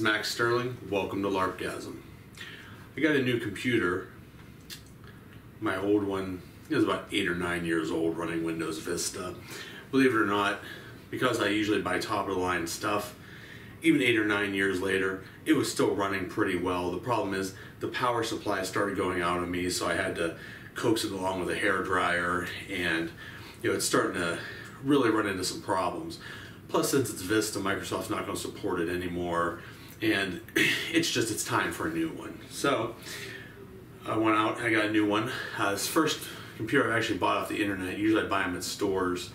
Max Sterling. Welcome to LARPgasm. I got a new computer. My old one is about eight or nine years old, running Windows Vista. Believe it or not, because I usually buy top of the line stuff, even eight or nine years later, it was still running pretty well. The problem is the power supply started going out on me, so I had to coax it along with a hair dryer, and you know it's starting to really run into some problems. Plus, since it's Vista, Microsoft's not going to support it anymore, and it's just it's time for a new one. So I went out, I got a new one. Uh, this first computer I actually bought off the internet. Usually I buy them at stores.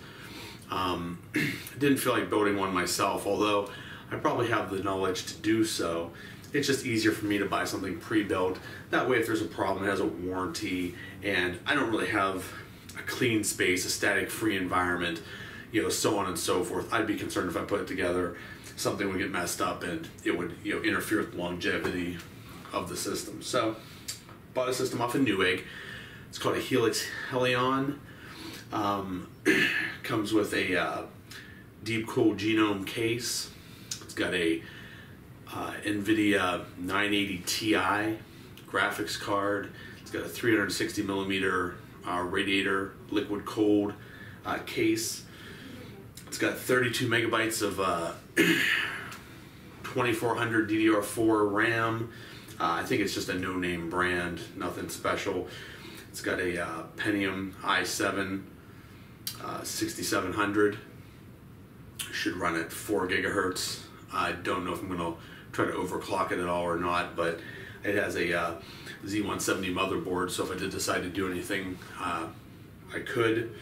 Um, I didn't feel like building one myself, although I probably have the knowledge to do so. It's just easier for me to buy something pre-built. That way, if there's a problem, it has a warranty, and I don't really have a clean space, a static-free environment you know, so on and so forth. I'd be concerned if I put it together, something would get messed up and it would, you know, interfere with the longevity of the system. So, bought a system off of Newegg. It's called a Helix Hellion. Um, comes with a uh, Deepcool Genome case. It's got a uh, NVIDIA 980 Ti graphics card. It's got a 360 millimeter uh, radiator liquid cooled uh, case. It's got 32 megabytes of uh, 2400 DDR4 RAM. Uh, I think it's just a no-name brand, nothing special. It's got a uh, Pentium i7 uh, 6700. Should run at 4 gigahertz. I don't know if I'm going to try to overclock it at all or not, but it has a uh, Z170 motherboard, so if I did decide to do anything, uh, I could.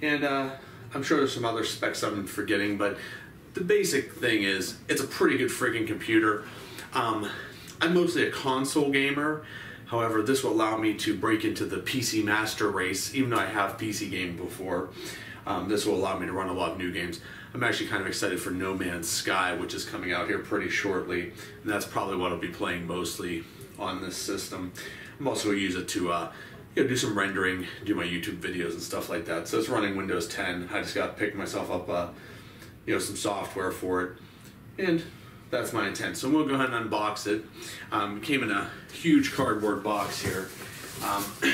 And I'm sure there's some other specs I'm forgetting, but the basic thing is it's a pretty good freaking computer. Um, I'm mostly a console gamer. However, this will allow me to break into the PC master race, even though I have PC game before. Um, this will allow me to run a lot of new games. I'm actually kind of excited for No Man's Sky, which is coming out here pretty shortly, and that's probably what I'll be playing mostly on this system. I'm also going to use it to uh, you know, do some rendering, do my YouTube videos and stuff like that. So it's running Windows 10. I just got to pick myself up, uh, you know, some software for it, and that's my intent. So we'll go ahead and unbox it. Um, it came in a huge cardboard box here. Um,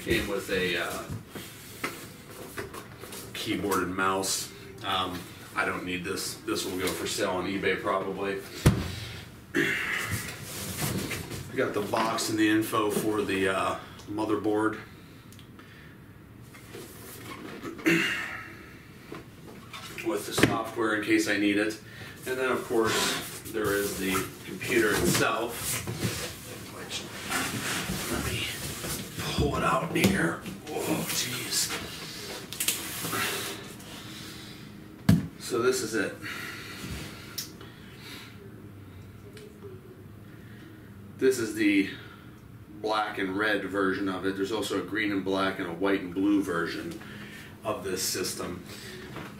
came with a uh, keyboard and mouse. Um, I don't need this. This will go for sale on eBay probably. We got the box and the info for the uh, motherboard. With the software in case I need it. And then of course there is the computer itself. Which, let me pull it out here. Oh jeez. So this is it. This is the black and red version of it. There's also a green and black and a white and blue version of this system.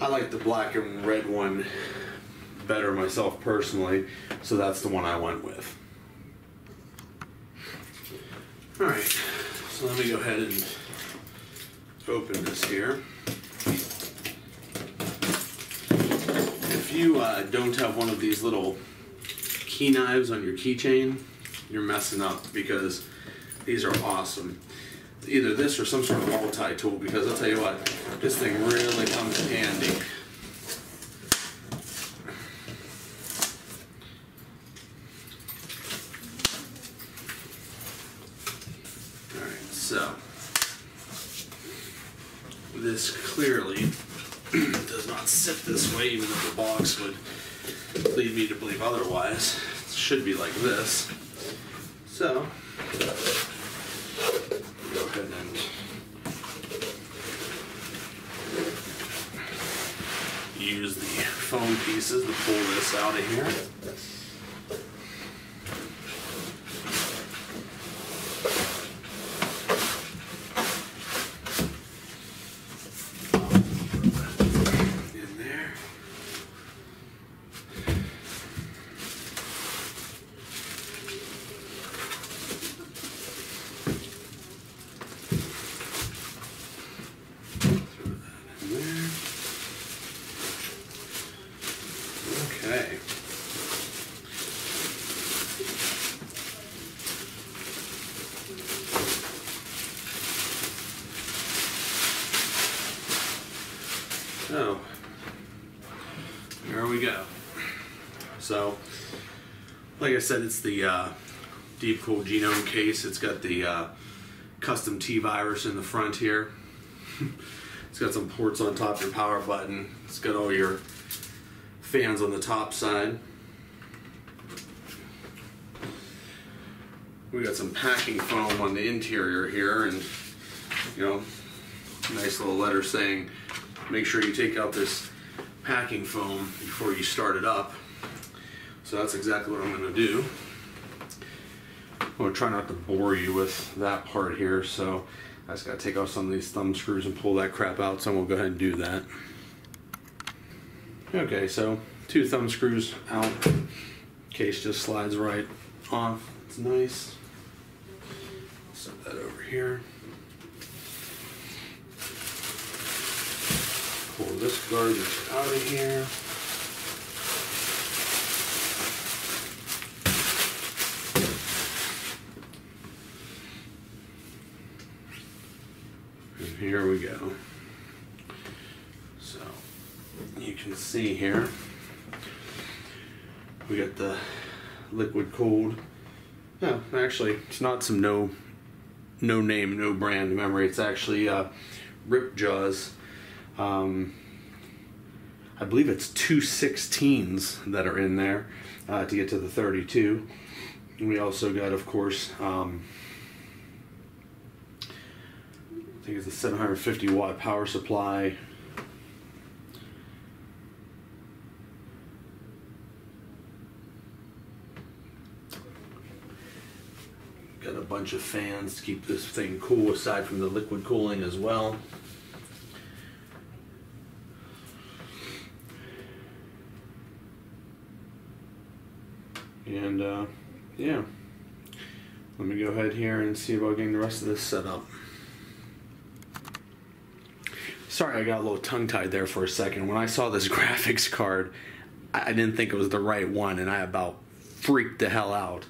I like the black and red one better myself personally, so that's the one I went with. Alright, so let me go ahead and open this here. If you uh, don't have one of these little key knives on your keychain, you're messing up because these are awesome. Either this or some sort of multi tool because I'll tell you what, this thing really comes in handy. Alright, so this clearly does not sit this way even though the box would lead me to believe otherwise. It should be like this. So, go ahead and use the foam pieces to pull this out of here. In there. Throw that in there. Okay. So, there we go. So, like I said, it's the uh, Deepcool Genome case. It's got the uh, custom T virus in the front here. it's got some ports on top, your power button. It's got all your fans on the top side. We got some packing foam on the interior here, and you know, nice little letter saying, make sure you take out this packing foam before you start it up. So that's exactly what I'm going to do. To try not to bore you with that part here, so I just got to take off some of these thumb screws and pull that crap out, so I'm going to go ahead and do that. Okay, so two thumb screws out. Case just slides right off. It's nice. Set that over here. Pull this garbage out of here. And here we go. So you can see here we got the liquid cooled. No, actually, it's not some no no name, no brand memory. It's actually uh, Ripjaws. Um, I believe it's two 16s that are in there uh, to get to the 32. We also got, of course, um, I think it's a 750 watt power supply. Got a bunch of fans to keep this thing cool aside from the liquid cooling as well. And uh, yeah, let me go ahead here and see about getting the rest of this set up. Sorry, I got a little tongue tied there for a second. When I saw this graphics card, I didn't think it was the right one, and I about freaked the hell out.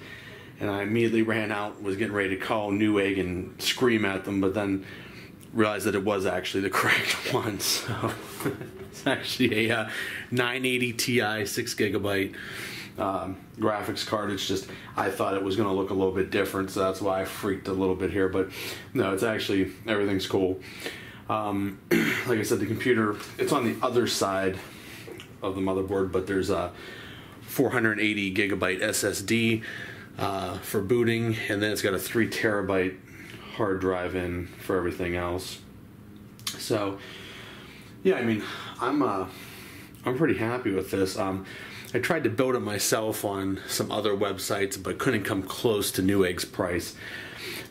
And I immediately ran out, was getting ready to call Newegg and scream at them, but then realized that it was actually the correct one. So it's actually a uh, 980 Ti 6 gigabyte um, graphics card. It's just I thought it was going to look a little bit different, so that's why I freaked a little bit here. But no, it's actually everything's cool. Um, like I said, the computer it's on the other side of the motherboard, but there's a 480 gigabyte SSD uh, for booting, and then it's got a three terabyte hard drive in for everything else. So, yeah, I mean, I'm uh, I'm pretty happy with this. Um, I tried to build it myself on some other websites, but couldn't come close to Newegg's price.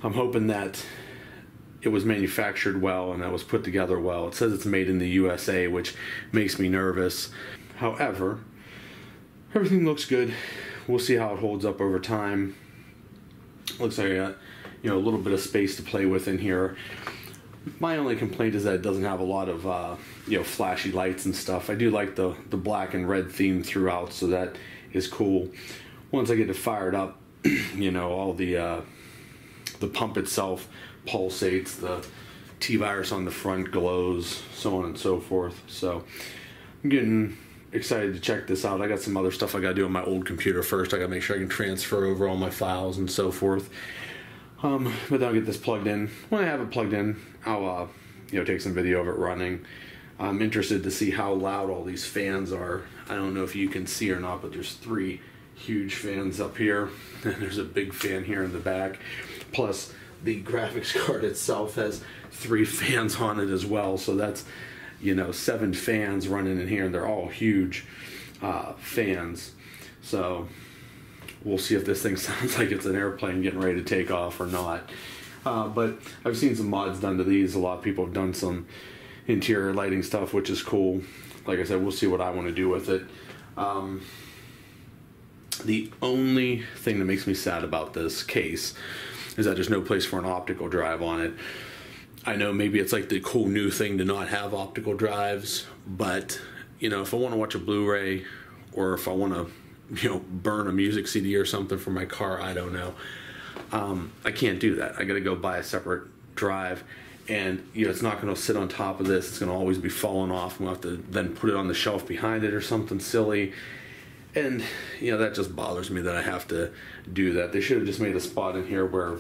I'm hoping that it was manufactured well and that was put together well. It says it's made in the USA, which makes me nervous. However, everything looks good. We'll see how it holds up over time. Looks like I got, you know, a little bit of space to play with in here. My only complaint is that it doesn't have a lot of uh, you know flashy lights and stuff. I do like the the black and red theme throughout, so that is cool. Once I get it fired up, you know all the uh, the pump itself pulsates, the T virus on the front glows, so on and so forth. So I'm getting excited to check this out. I got some other stuff I got to do on my old computer first. I got to make sure I can transfer over all my files and so forth. Um, but then I'll get this plugged in. When I have it plugged in, I'll uh, you know take some video of it running. I'm interested to see how loud all these fans are. I don't know if you can see or not, but there's three huge fans up here, and there's a big fan here in the back. Plus, the graphics card itself has three fans on it as well, so that's you know seven fans running in here, and they're all huge uh, fans. So we'll see if this thing sounds like it's an airplane getting ready to take off or not. Uh, but I've seen some mods done to these. A lot of people have done some interior lighting stuff, which is cool. Like I said, we'll see what I want to do with it. Um, the only thing that makes me sad about this case is that there's no place for an optical drive on it. I know maybe it's like the cool new thing to not have optical drives, but you know, if I want to watch a Blu-ray or if I want to you know burn a music CD or something for my car. I don't know. Um, I can't do that. I got to go buy a separate drive, and you know it's not going to sit on top of this. It's going to always be falling off. We'll have to then put it on the shelf behind it or something silly. And you know that just bothers me that I have to do that. They should have just made a spot in here where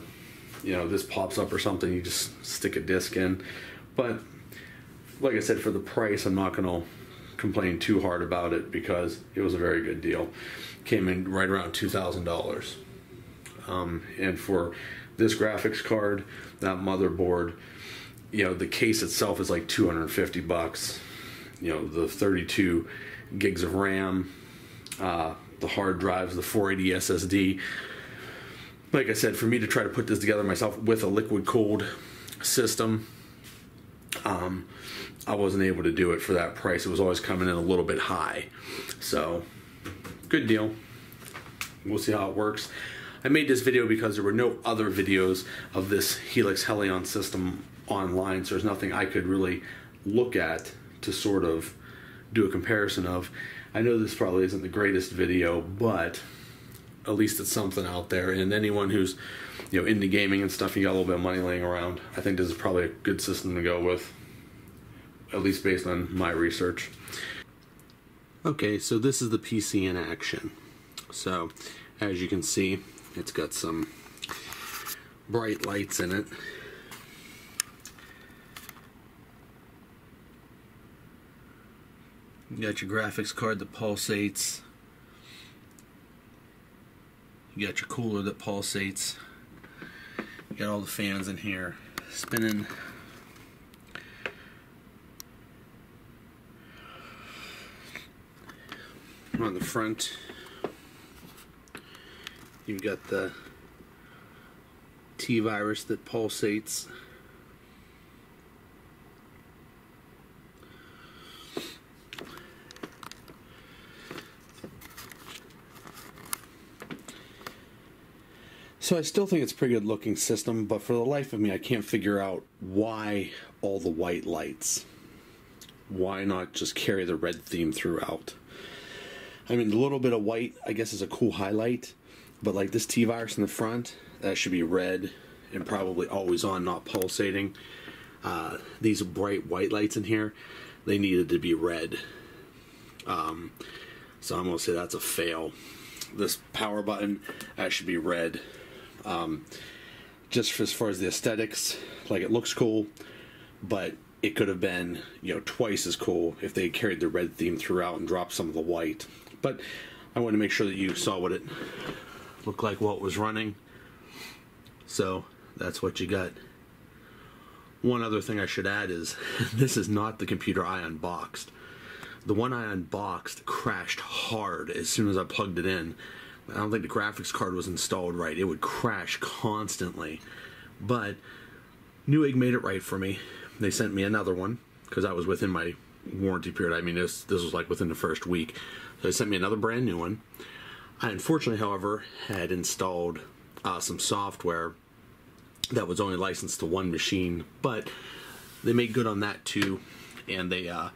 you know this pops up or something. You just stick a disc in. But like I said, for the price, I'm not to complain too hard about it because it was a very good deal. Came in right around two thousand dollars. Um, and for this graphics card, that motherboard, you know, the case itself is like 250 bucks. You know, the 32 gigs of RAM, uh, the hard drives, the 480 SSD. Like I said, for me to try to put this together myself with a liquid cooled system, um, I wasn't able to do it for that price. It was always coming in a little bit high. So, good deal. We'll see how it works. I made this video because there were no other videos of this Helix Hellion system online, so there's nothing I could really look at to sort of do a comparison of. I know this probably isn't the greatest video, but at least it's something out there. And anyone who's you know into gaming and stuff, you got a little bit of money laying around. I think this is probably a good system to go with, at least based on my research. Okay, so this is the PC in action. So, as you can see, it's got some bright lights in it. You got your graphics card that pulsates. You got your cooler that pulsates. You got all the fans in here spinning. On the front, You've got the T virus that pulsates. So I still think it's a pretty good looking system, but for the life of me, I can't figure out why all the white lights. Why not just carry the red theme throughout? I mean, a little bit of white, I guess, is a cool highlight, but like this T virus in the front, that should be red and probably always on, not pulsating. Uh, these bright white lights in here, they needed to be red. Um, so I'm gonna say that's a fail. This power button, that should be red. Um, just as far as the aesthetics, like it looks cool, but it could have been you know twice as cool if they carried the red theme throughout and dropped some of the white. But I want to make sure that you saw what it looked like what was running. So that's what you got. One other thing I should add is this is not the computer I unboxed. The one I unboxed crashed hard as soon as I plugged it in. I don't think the graphics card was installed right. It would crash constantly. But Newegg made it right for me. They sent me another one because I was within my warranty period. I mean, this this was like within the first week. So they sent me another brand new one. I unfortunately, however, had installed uh, some software that was only licensed to one machine, but they made good on that too, and they uh,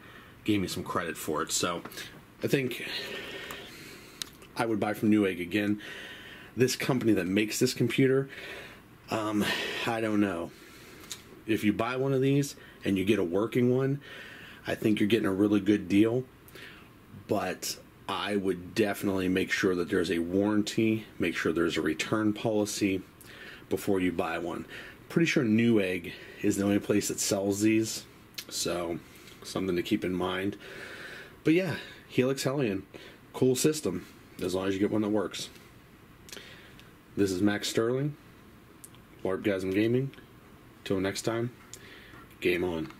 gave me some credit for it. So I think I would buy from Newegg again. This company that makes this computer, um, I don't know. If you buy one of these and you get a working one, I think you're getting a really good deal. But I would definitely make sure that there's a warranty, make sure there's a return policy before you buy one. Pretty sure Newegg is the only place that sells these, so something to keep in mind. But yeah, Helix Hellion, cool system, as long as you get one that works. This is Max Sterling, Larpgasm Gaming. Till next time, game on.